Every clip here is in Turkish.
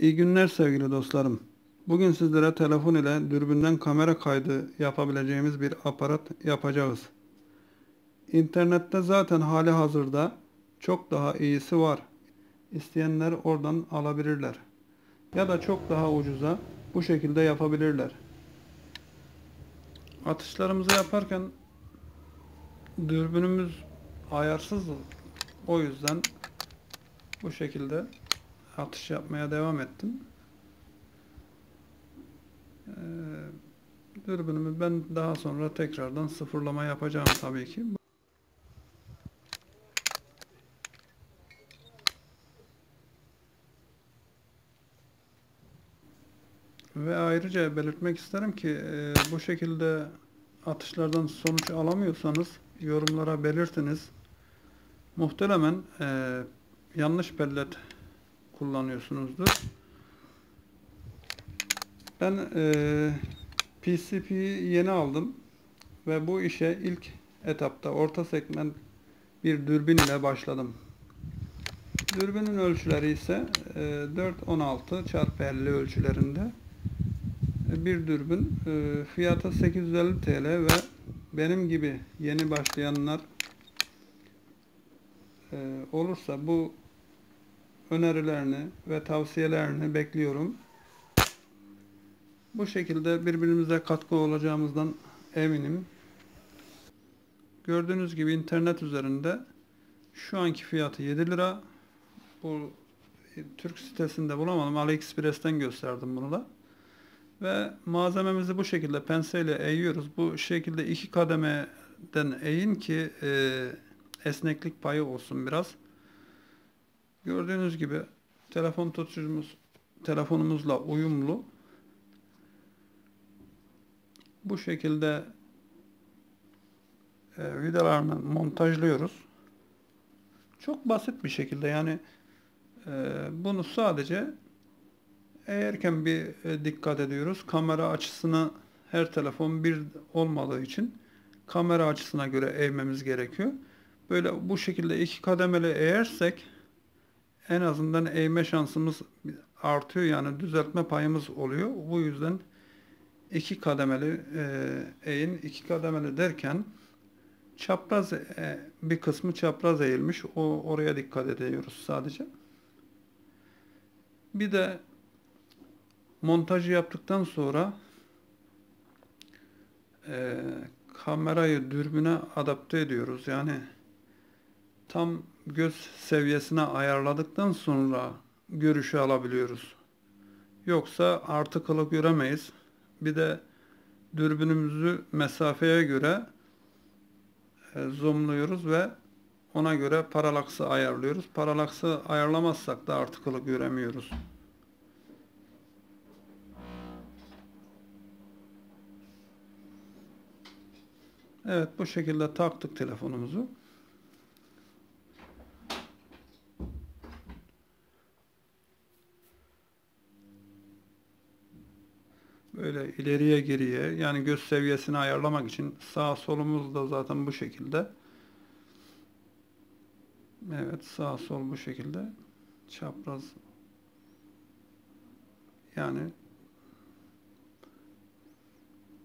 İyi günler sevgili dostlarım. Bugün sizlere telefon ile dürbünden kamera kaydı yapabileceğimiz bir aparat yapacağız. İnternette zaten hali hazırda çok daha iyisi var. İsteyenler oradan alabilirler. Ya da çok daha ucuza bu şekilde yapabilirler. Atışlarımızı yaparken dürbünümüz ayarsız o yüzden bu şekilde atış yapmaya devam ettim. Ee, dürbünümü ben daha sonra tekrardan sıfırlama yapacağım tabii ki. Ve ayrıca belirtmek isterim ki e, bu şekilde atışlardan sonuç alamıyorsanız yorumlara belirtiniz. Muhtemelen e, yanlış pellet kullanıyorsunuzdur. Ben e, PCP'yi yeni aldım ve bu işe ilk etapta orta segment bir dürbün ile başladım. Dürbünün ölçüleri ise e, 4.16 çarpı 50 ölçülerinde bir dürbün. E, fiyatı 850 TL ve benim gibi yeni başlayanlar e, olursa bu önerilerini ve tavsiyelerini bekliyorum. Bu şekilde birbirimize katkı olacağımızdan eminim. Gördüğünüz gibi internet üzerinde şu anki fiyatı 7 lira. Bu Türk sitesinde bulamadım. AliExpress'ten gösterdim bunu da. Ve malzememizi bu şekilde penseyle eğiyoruz. Bu şekilde iki kademeden eğin ki e, esneklik payı olsun biraz. Gördüğünüz gibi telefon tutucumuz telefonumuzla uyumlu. Bu şekilde e, vidalarını montajlıyoruz. Çok basit bir şekilde yani e, bunu sadece eğerken bir e, dikkat ediyoruz. Kamera açısına her telefon bir olmadığı için kamera açısına göre eğmemiz gerekiyor. Böyle bu şekilde iki kademeli eğersek en azından eğme şansımız artıyor yani düzeltme payımız oluyor. Bu yüzden iki kademeli e, eğin iki kademeli derken çapraz e, bir kısmı çapraz eğilmiş. O oraya dikkat ediyoruz sadece. Bir de montajı yaptıktan sonra e, kamerayı dürbüne adapte ediyoruz. Yani tam göz seviyesine ayarladıktan sonra görüşü alabiliyoruz. Yoksa artıkılı göremeyiz. Bir de dürbünümüzü mesafeye göre e, zoomluyoruz ve ona göre paralaksı ayarlıyoruz. Paralaksı ayarlamazsak da artıkılı göremiyoruz. Evet bu şekilde taktık telefonumuzu. Böyle ileriye geriye yani göz seviyesini ayarlamak için sağ solumuz da zaten bu şekilde. Evet sağ sol bu şekilde. Çapraz yani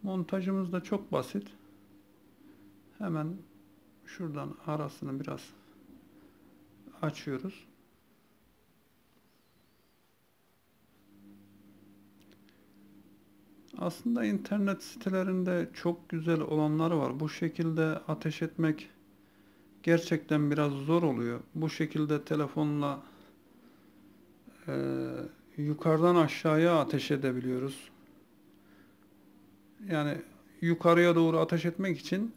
montajımız da çok basit. Hemen şuradan arasını biraz açıyoruz. Aslında internet sitelerinde çok güzel olanları var. Bu şekilde ateş etmek gerçekten biraz zor oluyor. Bu şekilde telefonla e, yukarıdan aşağıya ateş edebiliyoruz. Yani yukarıya doğru ateş etmek için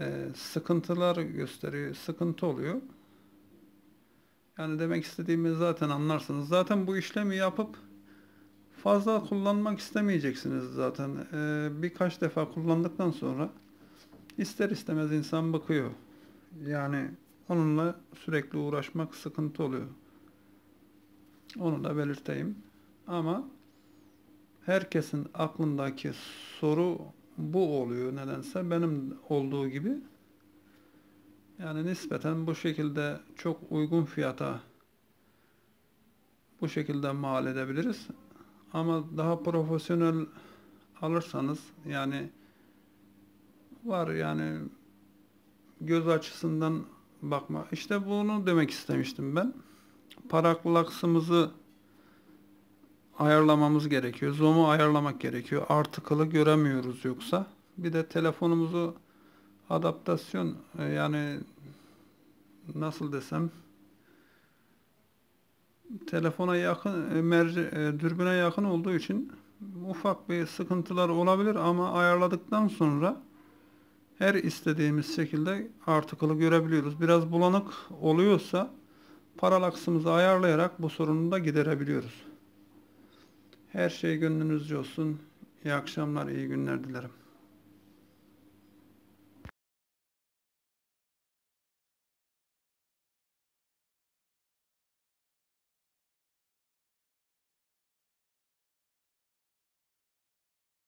e, sıkıntılar gösteriyor, sıkıntı oluyor. Yani demek istediğimi zaten anlarsınız. Zaten bu işlemi yapıp fazla kullanmak istemeyeceksiniz zaten. Ee, birkaç defa kullandıktan sonra ister istemez insan bakıyor. Yani onunla sürekli uğraşmak sıkıntı oluyor. Onu da belirteyim. Ama herkesin aklındaki soru bu oluyor nedense. Benim olduğu gibi. Yani nispeten bu şekilde çok uygun fiyata bu şekilde mal edebiliriz. Ama daha profesyonel alırsanız yani var yani göz açısından bakma. İşte bunu demek istemiştim ben. Parallaksımızı ayarlamamız gerekiyor. Zoom'u ayarlamak gerekiyor. Artıkılı göremiyoruz yoksa. Bir de telefonumuzu adaptasyon e, yani nasıl desem telefona yakın e, merci, e, dürbüne yakın olduğu için ufak bir sıkıntılar olabilir ama ayarladıktan sonra her istediğimiz şekilde artıkılı görebiliyoruz. Biraz bulanık oluyorsa paralaksımızı ayarlayarak bu sorunu da giderebiliyoruz. Her şey gönlünüzce olsun. İyi akşamlar, iyi günler dilerim.